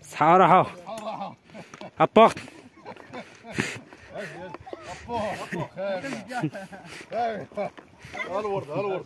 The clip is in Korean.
사라 하오 아빠 Hadi orada, hadi orada.